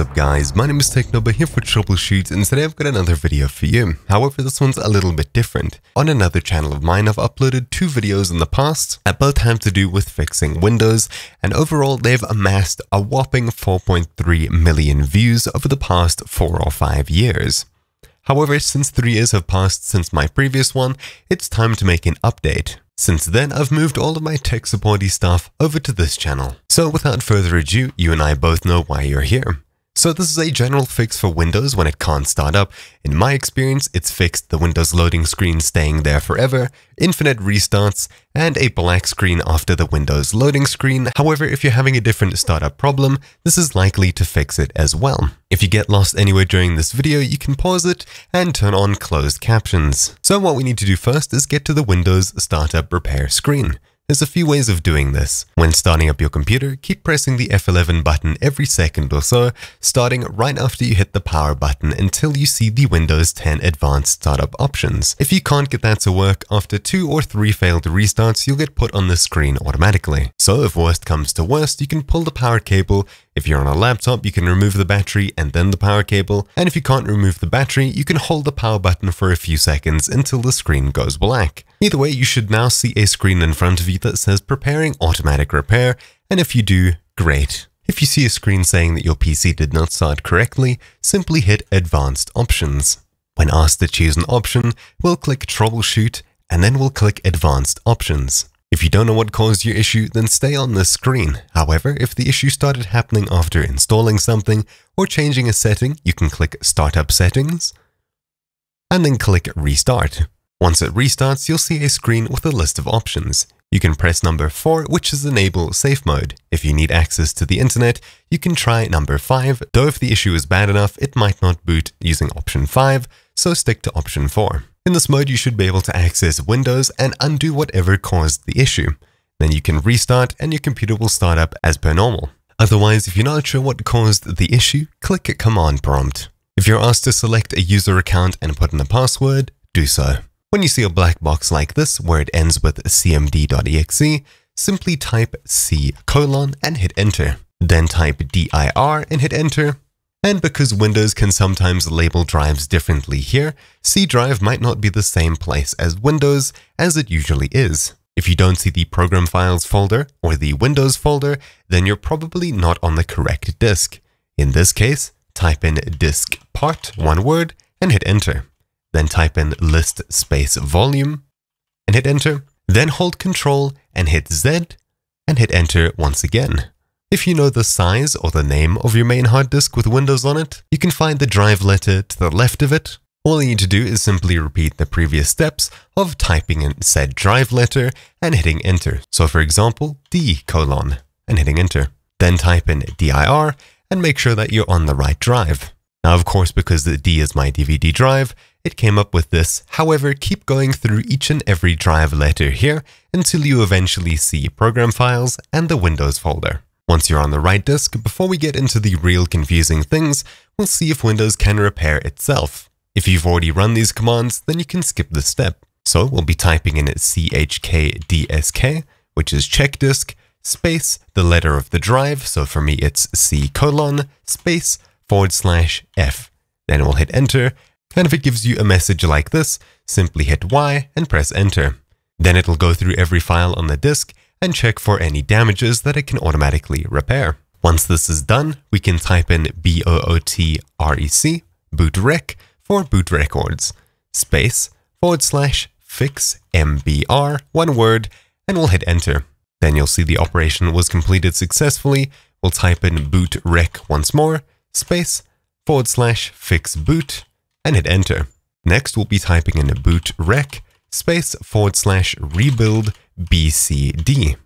What's up guys, my name is Technobo here for TroubleChute and today I've got another video for you. However, this one's a little bit different. On another channel of mine, I've uploaded two videos in the past that both have to do with fixing Windows and overall they've amassed a whopping 4.3 million views over the past 4 or 5 years. However, since 3 years have passed since my previous one, it's time to make an update. Since then, I've moved all of my tech supporty stuff over to this channel. So without further ado, you and I both know why you're here. So this is a general fix for Windows when it can't start up. In my experience, it's fixed the Windows loading screen staying there forever, infinite restarts, and a black screen after the Windows loading screen. However, if you're having a different startup problem, this is likely to fix it as well. If you get lost anywhere during this video, you can pause it and turn on closed captions. So what we need to do first is get to the Windows Startup Repair screen. There's a few ways of doing this. When starting up your computer, keep pressing the F11 button every second or so, starting right after you hit the power button until you see the Windows 10 Advanced Startup options. If you can't get that to work, after two or three failed restarts, you'll get put on the screen automatically. So if worst comes to worst, you can pull the power cable. If you're on a laptop, you can remove the battery and then the power cable. And if you can't remove the battery, you can hold the power button for a few seconds until the screen goes black. Either way, you should now see a screen in front of you that says preparing automatic repair, and if you do, great. If you see a screen saying that your PC did not start correctly, simply hit Advanced Options. When asked to choose an option, we'll click Troubleshoot, and then we'll click Advanced Options. If you don't know what caused your issue, then stay on this screen. However, if the issue started happening after installing something or changing a setting, you can click Startup Settings, and then click Restart. Once it restarts, you'll see a screen with a list of options. You can press number 4, which is enable safe mode. If you need access to the internet, you can try number 5, though if the issue is bad enough, it might not boot using option 5, so stick to option 4. In this mode, you should be able to access Windows and undo whatever caused the issue. Then you can restart and your computer will start up as per normal. Otherwise, if you're not sure what caused the issue, click Command Prompt. If you're asked to select a user account and put in a password, do so. When you see a black box like this, where it ends with cmd.exe, simply type c colon and hit enter. Then type dir and hit enter. And because Windows can sometimes label drives differently here, C drive might not be the same place as Windows as it usually is. If you don't see the Program Files folder or the Windows folder, then you're probably not on the correct disk. In this case, type in disk part, one word, and hit enter. Then type in list space volume and hit enter. Then hold control and hit Z and hit enter once again. If you know the size or the name of your main hard disk with Windows on it, you can find the drive letter to the left of it. All you need to do is simply repeat the previous steps of typing in said drive letter and hitting enter. So for example, D colon and hitting enter. Then type in dir and make sure that you're on the right drive. Now, of course, because the D is my DVD drive, it came up with this. However, keep going through each and every drive letter here until you eventually see program files and the Windows folder. Once you're on the right disk, before we get into the real confusing things, we'll see if Windows can repair itself. If you've already run these commands, then you can skip this step. So we'll be typing in chkdsk, which is check disk, space, the letter of the drive, so for me it's C colon, space, forward slash F. Then we'll hit enter, and if it gives you a message like this, simply hit Y and press enter. Then it'll go through every file on the disk and check for any damages that it can automatically repair. Once this is done, we can type in BOOTREC, bootrec, for boot records, space, forward slash, fix, MBR, one word, and we'll hit enter. Then you'll see the operation was completed successfully. We'll type in bootrec once more, space, forward slash, fix boot, and hit enter. Next, we'll be typing in bootrec space forward slash rebuild bcd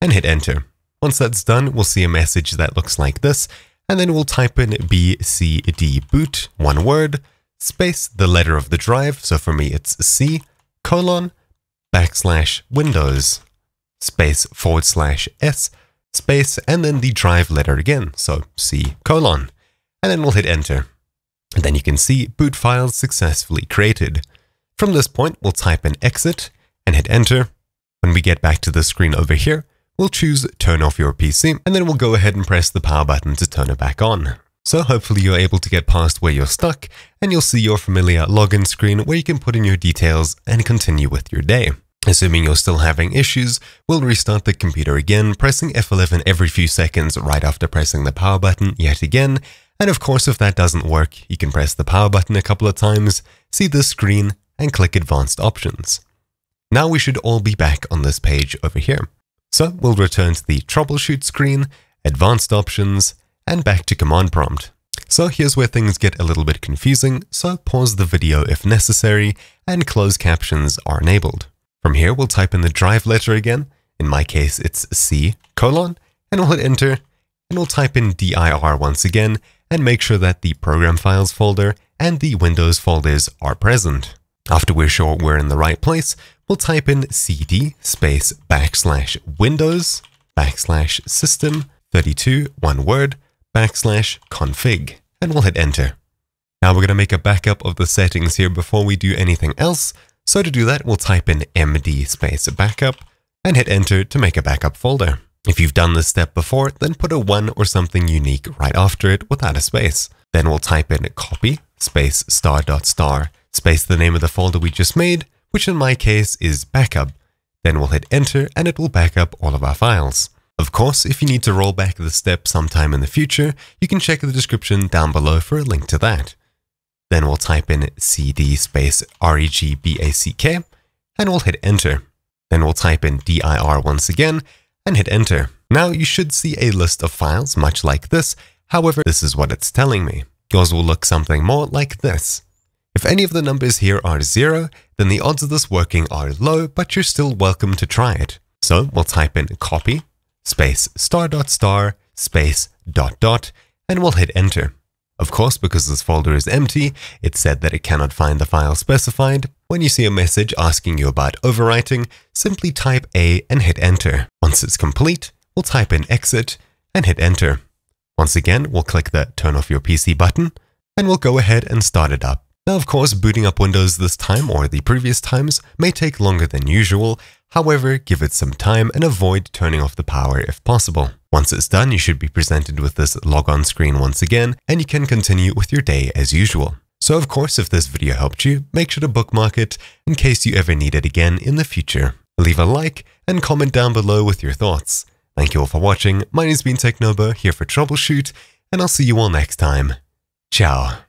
and hit enter. Once that's done, we'll see a message that looks like this, and then we'll type in bcdboot, one word, space the letter of the drive, so for me it's C, colon, backslash windows, space forward slash S, space, and then the drive letter again, so C, colon, and then we'll hit enter. And then you can see boot files successfully created. From this point, we'll type in exit and hit enter. When we get back to the screen over here, we'll choose turn off your PC and then we'll go ahead and press the power button to turn it back on. So hopefully you're able to get past where you're stuck and you'll see your familiar login screen where you can put in your details and continue with your day. Assuming you're still having issues, we'll restart the computer again, pressing F11 every few seconds right after pressing the power button yet again. And of course, if that doesn't work, you can press the power button a couple of times, see this screen, and click Advanced Options. Now we should all be back on this page over here. So we'll return to the Troubleshoot screen, Advanced Options, and back to command prompt. So here's where things get a little bit confusing, so pause the video if necessary, and closed captions are enabled. From here, we'll type in the drive letter again, in my case it's C, colon, and we'll hit enter, and we'll type in dir once again, and make sure that the program files folder and the Windows folders are present. After we're sure we're in the right place, we'll type in cd space backslash windows backslash system 32, one word, backslash config, and we'll hit enter. Now we're going to make a backup of the settings here before we do anything else. So to do that, we'll type in md space backup and hit enter to make a backup folder. If you've done this step before, then put a 1 or something unique right after it without a space. Then we'll type in copy space star dot star space the name of the folder we just made, which in my case is backup. Then we'll hit enter and it will backup all of our files. Of course, if you need to roll back the step sometime in the future, you can check the description down below for a link to that. Then we'll type in cd space regback and we'll hit enter. Then we'll type in dir once again and hit enter. Now you should see a list of files much like this, however this is what it's telling me. Yours will look something more like this. If any of the numbers here are zero, then the odds of this working are low, but you're still welcome to try it. So we'll type in copy space star dot star space dot dot and we'll hit enter. Of course, because this folder is empty, it said that it cannot find the file specified. When you see a message asking you about overwriting, simply type A and hit enter. Once it's complete, we'll type in exit and hit enter. Once again, we'll click the turn off your PC button and we'll go ahead and start it up. Now, of course, booting up Windows this time or the previous times may take longer than usual. However, give it some time and avoid turning off the power if possible. Once it's done, you should be presented with this logon screen once again, and you can continue with your day as usual. So of course, if this video helped you, make sure to bookmark it in case you ever need it again in the future. Leave a like and comment down below with your thoughts. Thank you all for watching. My name's been Technobo here for TroubleChute, and I'll see you all next time. Ciao.